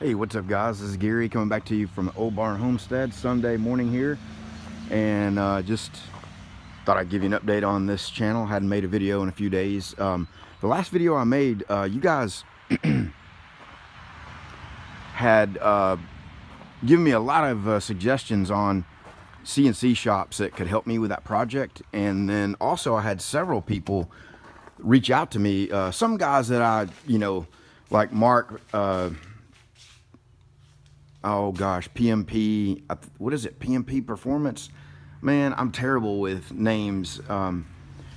Hey, what's up guys? This is Gary coming back to you from Old Barn Homestead Sunday morning here. And uh, just thought I'd give you an update on this channel. Hadn't made a video in a few days. Um, the last video I made, uh, you guys had uh, given me a lot of uh, suggestions on CNC shops that could help me with that project. And then also I had several people reach out to me. Uh, some guys that I, you know, like Mark, uh, oh gosh, PMP, what is it? PMP Performance. Man, I'm terrible with names. Um,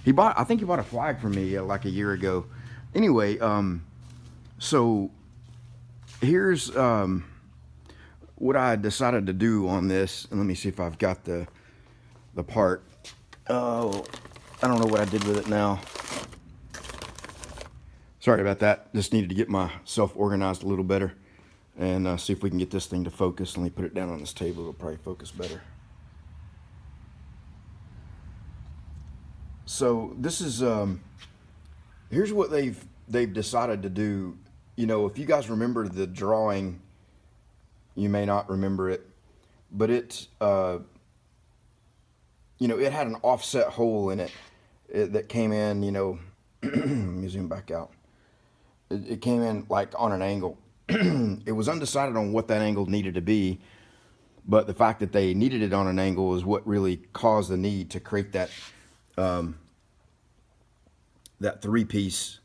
he bought, I think he bought a flag for me uh, like a year ago. Anyway, um, so here's um, what I decided to do on this. And let me see if I've got the the part. Oh, I don't know what I did with it now. Sorry about that. Just needed to get myself organized a little better and uh, see if we can get this thing to focus. Let me put it down on this table. It'll probably focus better. So this is, um, here's what they've, they've decided to do. You know, if you guys remember the drawing, you may not remember it, but it, uh, you know, it had an offset hole in it, it that came in, you know, let me zoom back out. It, it came in like on an angle it was undecided on what that angle needed to be, but the fact that they needed it on an angle is what really caused the need to create that um, that three-piece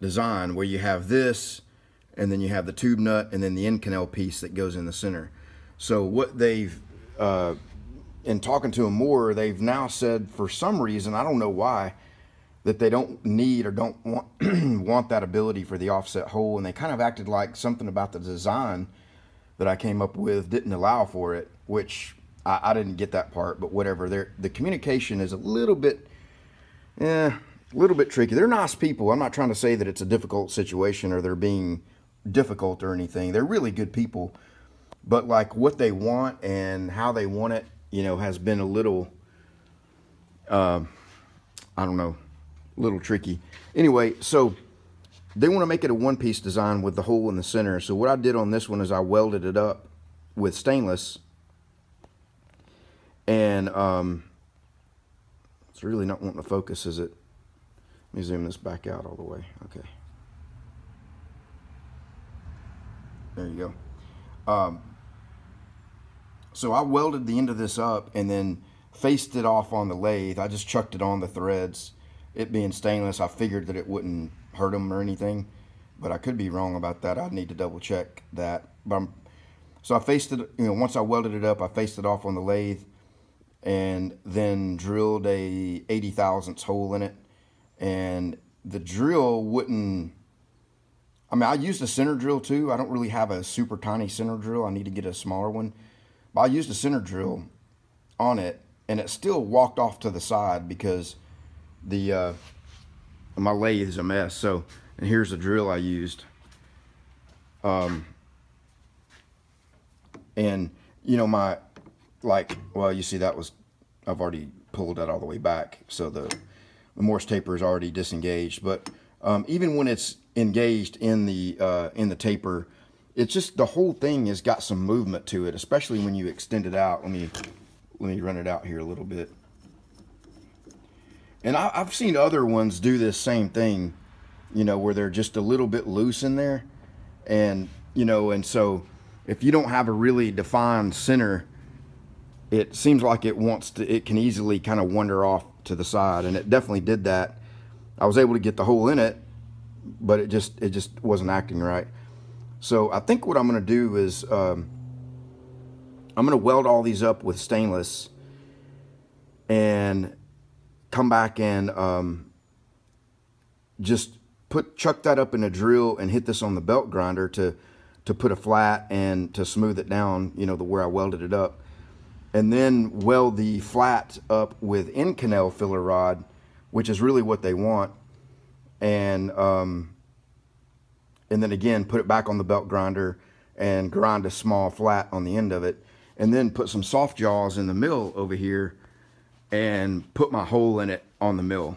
design where you have this, and then you have the tube nut, and then the Inconel piece that goes in the center. So what they've, uh, in talking to them more, they've now said for some reason, I don't know why, that they don't need or don't want want that ability for the offset hole and they kind of acted like something about the design that I came up with didn't allow for it which I, I didn't get that part but whatever. The communication is a little bit eh, a little bit tricky. They're nice people. I'm not trying to say that it's a difficult situation or they're being difficult or anything. They're really good people. But like what they want and how they want it you know has been a little uh, I don't know little tricky. Anyway, so they want to make it a one-piece design with the hole in the center. So what I did on this one is I welded it up with stainless. And um, it's really not wanting to focus, is it? Let me zoom this back out all the way. Okay. There you go. Um, so I welded the end of this up and then faced it off on the lathe. I just chucked it on the threads it being stainless, I figured that it wouldn't hurt them or anything, but I could be wrong about that. I'd need to double check that. But I'm, so I faced it, you know, once I welded it up, I faced it off on the lathe and then drilled a 80 thousandths hole in it. And the drill wouldn't, I mean, I used a center drill too. I don't really have a super tiny center drill. I need to get a smaller one. But I used a center drill on it and it still walked off to the side because the uh, my lathe is a mess. So, and here's the drill I used. Um, and you know my like well you see that was I've already pulled that all the way back so the, the Morse taper is already disengaged but um, even when it's engaged in the uh, in the taper it's just the whole thing has got some movement to it especially when you extend it out let me let me run it out here a little bit and I, have seen other ones do this same thing, you know, where they're just a little bit loose in there. And, you know, and so if you don't have a really defined center, it seems like it wants to, it can easily kind of wander off to the side. And it definitely did that. I was able to get the hole in it, but it just, it just wasn't acting right. So I think what I'm going to do is, um, I'm going to weld all these up with stainless and come back and um, just put chuck that up in a drill and hit this on the belt grinder to to put a flat and to smooth it down, you know, the where I welded it up. And then weld the flat up with Inconel filler rod, which is really what they want. And um, and then again, put it back on the belt grinder and grind a small flat on the end of it. And then put some soft jaws in the mill over here and put my hole in it on the mill.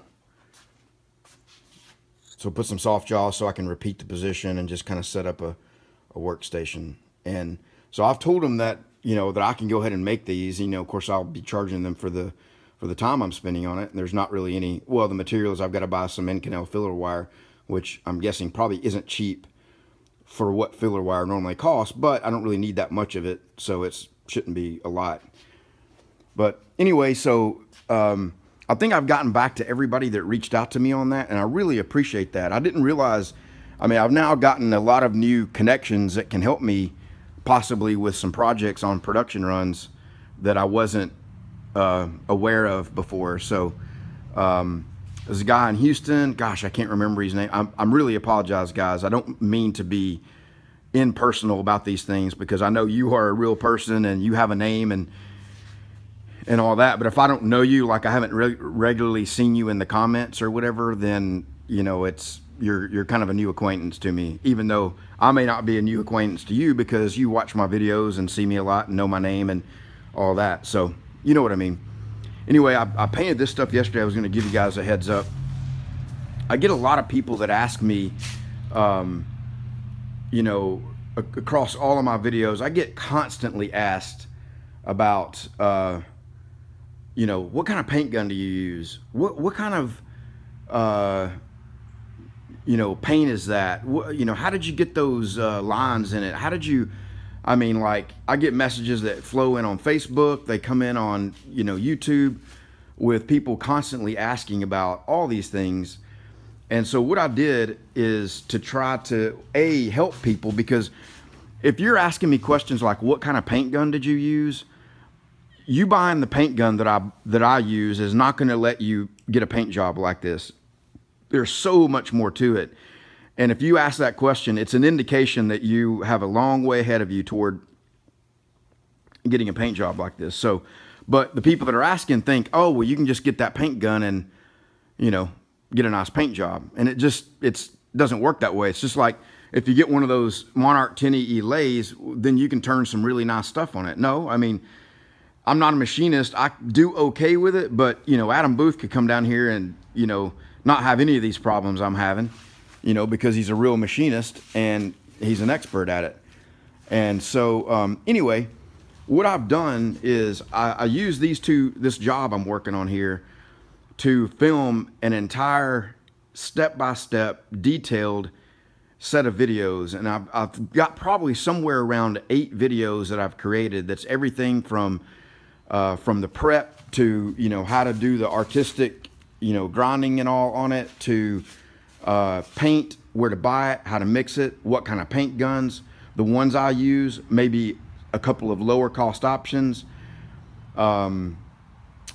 So put some soft jaws so I can repeat the position and just kind of set up a, a workstation. And so I've told them that, you know, that I can go ahead and make these, you know, of course I'll be charging them for the, for the time I'm spending on it. And there's not really any, well, the materials, I've got to buy some Inconel filler wire, which I'm guessing probably isn't cheap for what filler wire normally costs, but I don't really need that much of it. So it shouldn't be a lot. But anyway, so, um, I think I've gotten back to everybody that reached out to me on that, and I really appreciate that. I didn't realize, I mean, I've now gotten a lot of new connections that can help me possibly with some projects on production runs that I wasn't uh, aware of before. So um, there's a guy in Houston. Gosh, I can't remember his name. I'm, I'm really apologize, guys. I don't mean to be impersonal about these things because I know you are a real person and you have a name and and all that. But if I don't know you, like I haven't re regularly seen you in the comments or whatever, then you know it's you're you're kind of a new acquaintance to me. Even though I may not be a new acquaintance to you because you watch my videos and see me a lot and know my name and all that. So you know what I mean. Anyway, I, I painted this stuff yesterday. I was going to give you guys a heads up. I get a lot of people that ask me, um, you know, across all of my videos, I get constantly asked about. Uh, you know, what kind of paint gun do you use? What what kind of uh, you know paint is that? What, you know, how did you get those uh, lines in it? How did you? I mean, like I get messages that flow in on Facebook. They come in on you know YouTube with people constantly asking about all these things. And so what I did is to try to a help people because if you're asking me questions like what kind of paint gun did you use? You buying the paint gun that I that I use is not going to let you get a paint job like this. There's so much more to it. And if you ask that question, it's an indication that you have a long way ahead of you toward getting a paint job like this. So, but the people that are asking think, "Oh, well, you can just get that paint gun and, you know, get a nice paint job." And it just it's doesn't work that way. It's just like if you get one of those Monarch 10EE lathes, then you can turn some really nice stuff on it. No, I mean, I'm not a machinist. I do okay with it, but you know, Adam Booth could come down here and you know not have any of these problems I'm having, you know, because he's a real machinist and he's an expert at it. And so, um, anyway, what I've done is I, I use these two, this job I'm working on here, to film an entire step-by-step, detailed set of videos. And I've, I've got probably somewhere around eight videos that I've created. That's everything from uh, from the prep to you know how to do the artistic you know grinding and all on it to uh, paint where to buy it how to mix it what kind of paint guns. The ones I use maybe a couple of lower cost options. Um,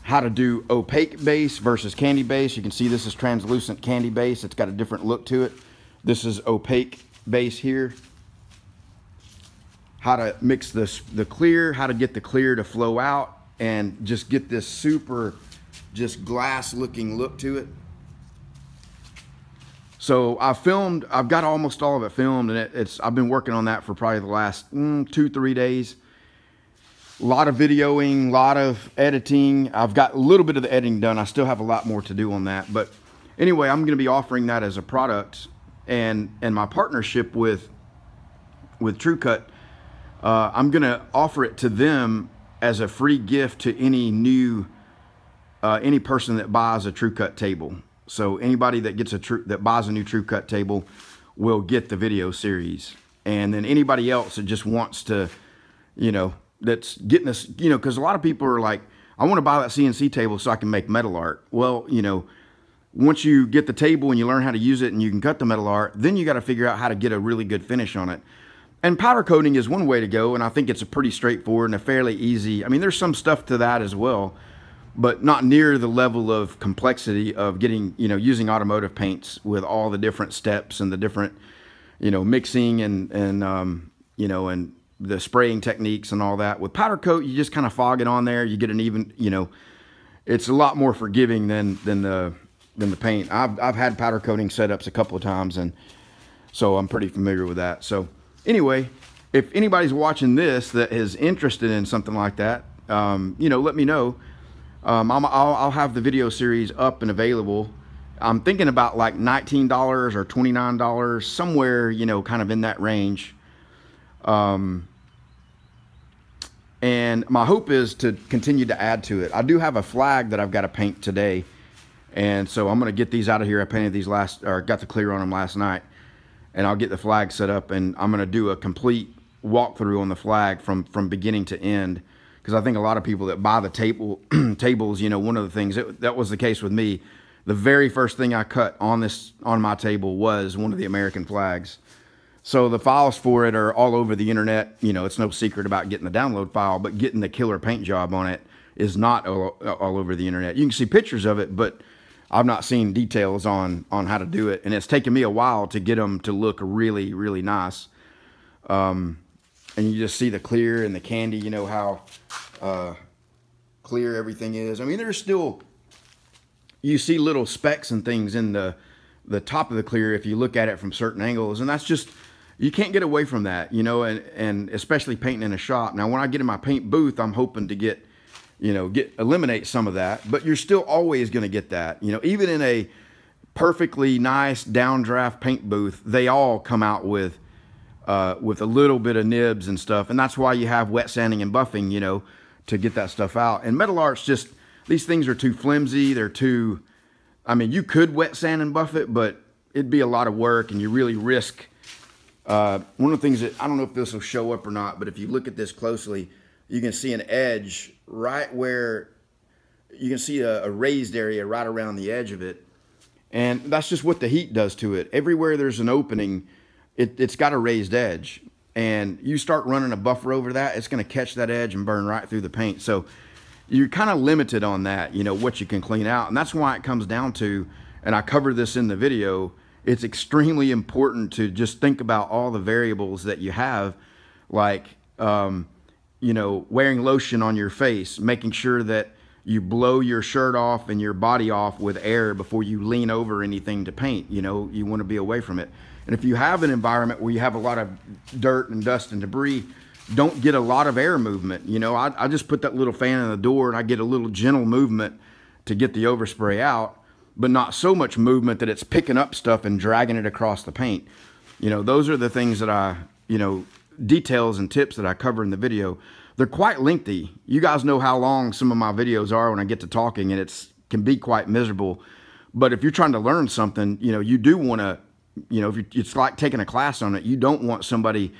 how to do opaque base versus candy base. You can see this is translucent candy base. It's got a different look to it. This is opaque base here. How to mix this the clear how to get the clear to flow out and just get this super just glass looking look to it. So I filmed, I've got almost all of it filmed and it, it's, I've been working on that for probably the last mm, two, three days. A lot of videoing, a lot of editing. I've got a little bit of the editing done. I still have a lot more to do on that. But anyway, I'm going to be offering that as a product and, and my partnership with, with TrueCut, uh, I'm going to offer it to them as a free gift to any new uh, any person that buys a TrueCut table. So anybody that gets a true that buys a new TrueCut table will get the video series, and then anybody else that just wants to, you know, that's getting us, you know, because a lot of people are like, I want to buy that CNC table so I can make metal art. Well, you know, once you get the table and you learn how to use it and you can cut the metal art, then you got to figure out how to get a really good finish on it. And powder coating is one way to go, and I think it's a pretty straightforward and a fairly easy. I mean, there's some stuff to that as well, but not near the level of complexity of getting, you know, using automotive paints with all the different steps and the different, you know, mixing and and um, you know and the spraying techniques and all that. With powder coat, you just kind of fog it on there. You get an even, you know, it's a lot more forgiving than than the than the paint. I've I've had powder coating setups a couple of times, and so I'm pretty familiar with that. So anyway, if anybody's watching this that is interested in something like that, um, you know, let me know. Um, I'll, I'll, have the video series up and available. I'm thinking about like $19 or $29, somewhere, you know, kind of in that range. Um, and my hope is to continue to add to it. I do have a flag that I've got to paint today. And so I'm going to get these out of here. I painted these last, or got the clear on them last night. And I'll get the flag set up and I'm going to do a complete walkthrough on the flag from, from beginning to end. Because I think a lot of people that buy the table tables, you know, one of the things, that was the case with me. The very first thing I cut on this, on my table was one of the American flags. So the files for it are all over the internet. You know, it's no secret about getting the download file, but getting the killer paint job on it is not all, all over the internet. You can see pictures of it, but I've not seen details on on how to do it, and it's taken me a while to get them to look really, really nice. Um, and you just see the clear and the candy. You know how uh, clear everything is. I mean, there's still you see little specks and things in the the top of the clear if you look at it from certain angles, and that's just you can't get away from that, you know, and, and especially painting in a shop. Now, when I get in my paint booth, I'm hoping to get, you know, get eliminate some of that, but you're still always going to get that, you know, even in a perfectly nice downdraft paint booth, they all come out with, uh, with a little bit of nibs and stuff. And that's why you have wet sanding and buffing, you know, to get that stuff out. And metal arts just, these things are too flimsy. They're too, I mean, you could wet sand and buff it, but it'd be a lot of work and you really risk uh, one of the things that I don't know if this will show up or not, but if you look at this closely, you can see an edge right where you can see a, a raised area right around the edge of it. And that's just what the heat does to it. Everywhere there's an opening, it, it's got a raised edge. And you start running a buffer over that, it's going to catch that edge and burn right through the paint. So you're kind of limited on that, you know, what you can clean out. And that's why it comes down to, and I cover this in the video, it's extremely important to just think about all the variables that you have, like, um, you know, wearing lotion on your face, making sure that you blow your shirt off and your body off with air before you lean over anything to paint. You know, you want to be away from it. And if you have an environment where you have a lot of dirt and dust and debris, don't get a lot of air movement. You know, I, I just put that little fan in the door and I get a little gentle movement to get the overspray out but not so much movement that it's picking up stuff and dragging it across the paint. You know, those are the things that I, you know, details and tips that I cover in the video. They're quite lengthy. You guys know how long some of my videos are when I get to talking and it's can be quite miserable. But if you're trying to learn something, you know, you do want to, you know, if you, it's like taking a class on it, you don't want somebody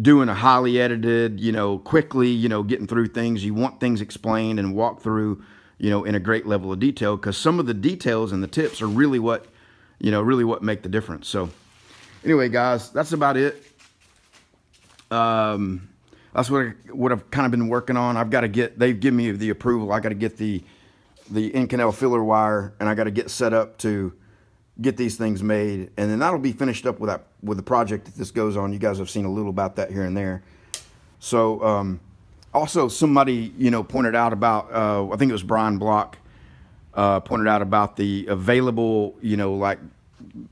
doing a highly edited, you know, quickly, you know, getting through things. You want things explained and walk through you know, in a great level of detail because some of the details and the tips are really what, you know, really what make the difference. So anyway, guys, that's about it. Um, that's what, I, what I've kind of been working on. I've got to get, they've given me the approval. I got to get the, the Inconel filler wire and I got to get set up to get these things made. And then that'll be finished up with that, with the project that this goes on. You guys have seen a little about that here and there. So, um, also somebody you know pointed out about uh, I think it was Brian Block uh, pointed out about the available you know like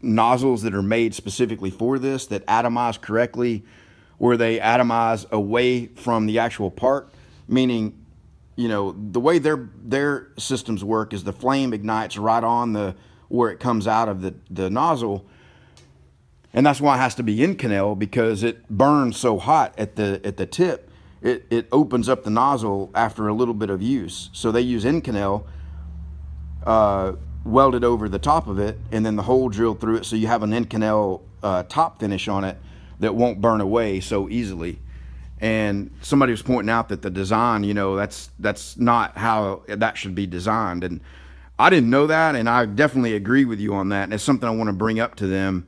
nozzles that are made specifically for this that atomize correctly where they atomize away from the actual part meaning you know the way their their systems work is the flame ignites right on the where it comes out of the the nozzle and that's why it has to be Inconel because it burns so hot at the at the tip it, it opens up the nozzle after a little bit of use. So they use Inconel uh, welded over the top of it and then the hole drilled through it so you have an Inconel uh, top finish on it that won't burn away so easily. And somebody was pointing out that the design, you know, that's that's not how that should be designed. And I didn't know that, and I definitely agree with you on that. And it's something I want to bring up to them.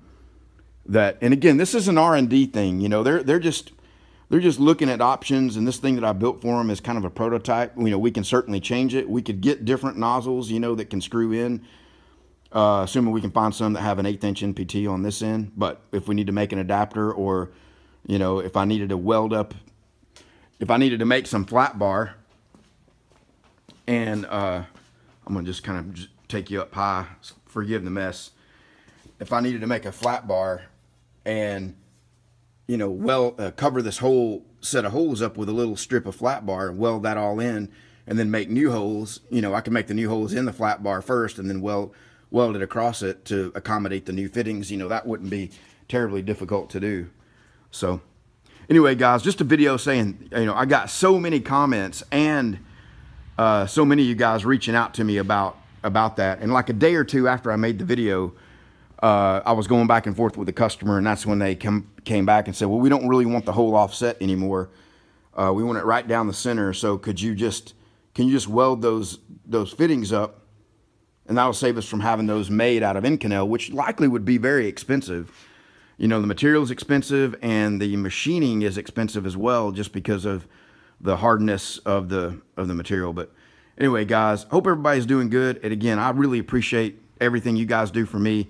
That, and again, this is an R and D thing. You know, they're they're just they're just looking at options and this thing that I built for them is kind of a prototype. You know, we can certainly change it. We could get different nozzles, you know, that can screw in, uh, assuming we can find some that have an eighth inch NPT on this end. But if we need to make an adapter or, you know, if I needed to weld up, if I needed to make some flat bar and uh, I'm going to just kind of take you up high, forgive the mess. If I needed to make a flat bar and you know, well, uh, cover this whole set of holes up with a little strip of flat bar and weld that all in and then make new holes. You know, I can make the new holes in the flat bar first and then weld, weld it across it to accommodate the new fittings. You know, that wouldn't be terribly difficult to do. So anyway, guys, just a video saying, you know, I got so many comments and uh, so many of you guys reaching out to me about about that. And like a day or two after I made the video, uh, I was going back and forth with the customer, and that's when they come came back and said, "Well, we don't really want the whole offset anymore. Uh, we want it right down the center. So could you just can you just weld those those fittings up, and that'll save us from having those made out of Inconel, which likely would be very expensive." you know the material is expensive and the machining is expensive as well just because of the hardness of the of the material. But anyway guys hope everybody's doing good. And again i really appreciate everything you guys do for me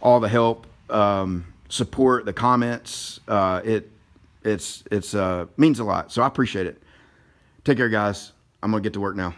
all the help um, support the comments. Uh, it it's it's uh, means a lot. So i appreciate it. Take care guys. I'm gonna get to work now